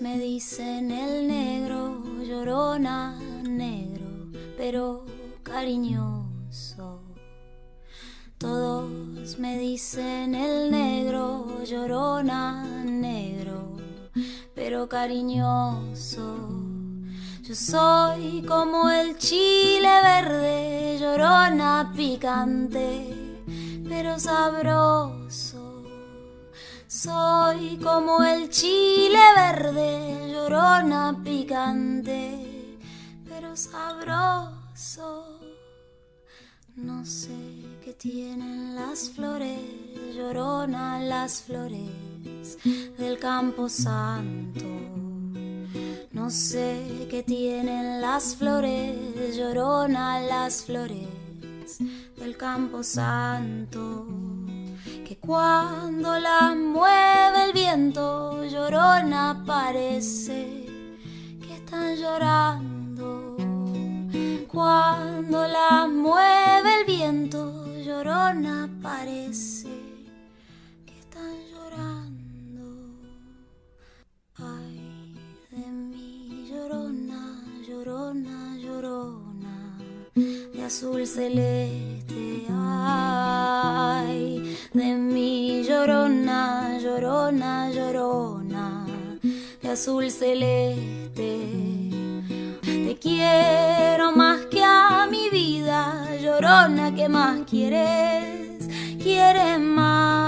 Me dicen el negro, llorona negro, pero cariñoso. Todos me dicen el negro, llorona negro, pero cariñoso. Yo soy como el chile verde, llorona picante, pero sabroso. Soy como el chile verde, llorona picante, pero sabroso. No sé qué tienen las flores, llorona las flores del campo santo. No sé qué tienen las flores, llorona las flores del campo santo. Cuando la mueve el viento, llorona parece que están llorando. Cuando la mueve el viento, llorona parece que están llorando. Ay, de mi llorona, llorona, llorona, de azul celeste. Ay, azul celeste. Te quiero más que a mi vida, llorona, que más quieres? Quieres más.